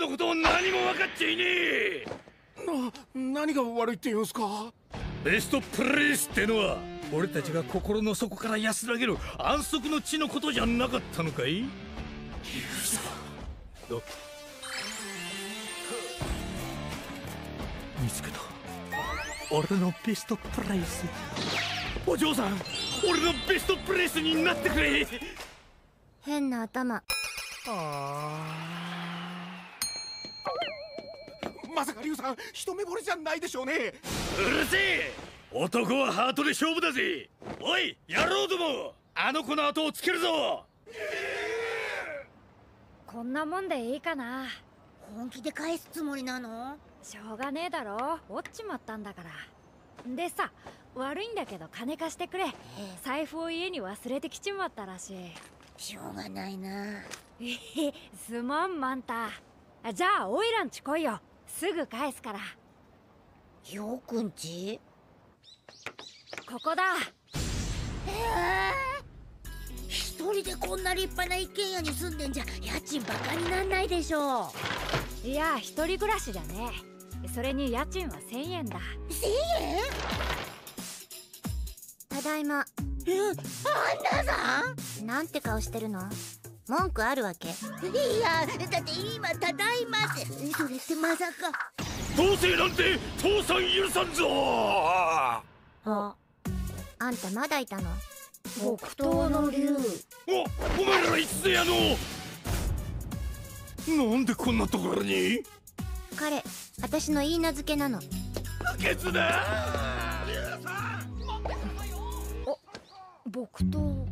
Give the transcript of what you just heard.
のことを何も分かっちゃいねえ。な何が悪いって言うんすか？ベストプレイスってのは俺たちが心の底から安らげる安息の地のことじゃなかったのかい？ど見つけた。俺のベストプレイス。お嬢さん俺のベストプレイスになってくれ。変な頭まさかリュウさん一目惚れじゃないでしょうね。うるせえ。男はハートで勝負だぜ。おい野郎ども。あの子の後をつけるぞ。こんなもんでいいかな。本気で返すつもりなの？しょうがねえだろ。落ちちまったんだから。でさ悪いんだけど金貸してくれ。財布を家に忘れてきちまったらしい。しょうがないな。すまんマンタ。あじゃあオイラんち来いよすぐ返すから。よくんち？ここだ。ええ一人でこんな立派な一軒家に住んでんじゃ家賃バカになんないでしょいや一人暮らしだねそれに家賃は1000円だ。千円？ただいま。えアンナさん？なんて顔してるの？文句あるわけ？いやだって今ただいまっまさか。同棲なんて父さん許さんぞああんたまだいたの？木刀の竜おお前らいつぞやの？なんでこんなところに？彼私の言い名付けなの。不潔だ木刀